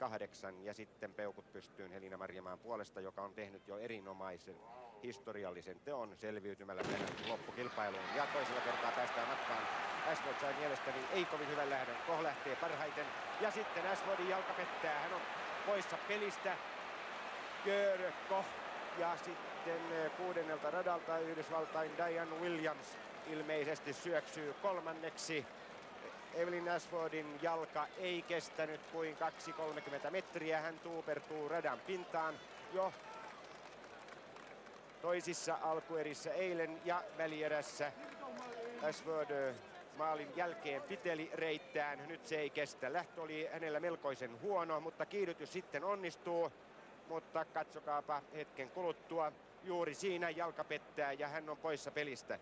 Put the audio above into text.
58 ja sitten peukut pystyyn Helina Marjamaan puolesta, joka on tehnyt jo erinomaisen historiallisen teon selviytymällä tähän loppukilpailuun. Ja toisella kertaa päästään matkaan. Ashford sai mielestäni ei kovin hyvän lähdön. Koh lähtee parhaiten ja sitten Ashfordin jalka pettää. Hän on poissa pelistä. Gör, Koh ja sitten eh, kuudennelta radalta Yhdysvaltain Diane Williams ilmeisesti syöksyy kolmanneksi. Evelyn Ashfordin jalka ei kestänyt kuin 2-30 metriä. Hän tuupertuu radan pintaan jo toisissa alkuerissä eilen ja välierässä. Ashford maalin jälkeen piteli reittään. Nyt se ei kestä. Lähtö oli hänellä melkoisen huono, mutta kiihdytys sitten onnistuu. Mutta katsokaapa hetken kuluttua. Juuri siinä jalka pettää ja hän on poissa pelistä.